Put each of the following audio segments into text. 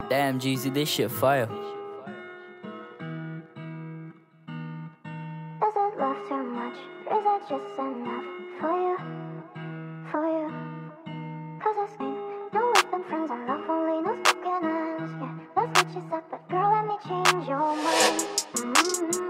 Damn, Geezy, this shit fire. Is it love too much? Is it just enough for you? For you? Cause I scream, no weapon, friends, I love only no spoken ends. Yeah, that's what you said, but girl, let me change your mind. Mm -hmm.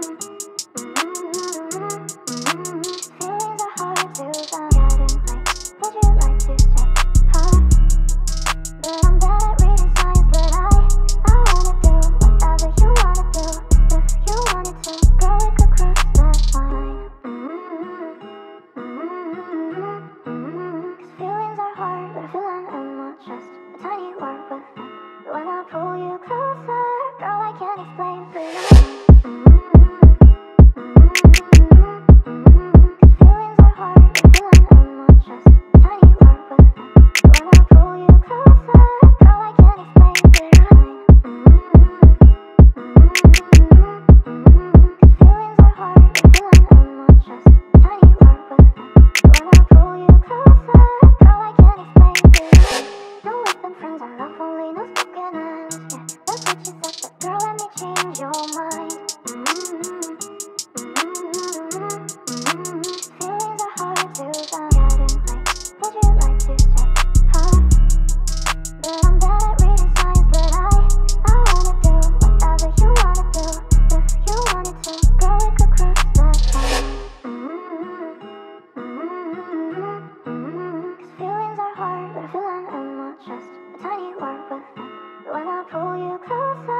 pull you closer.